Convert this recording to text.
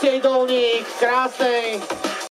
Matej Dolník, krásnej